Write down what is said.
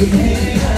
Yeah.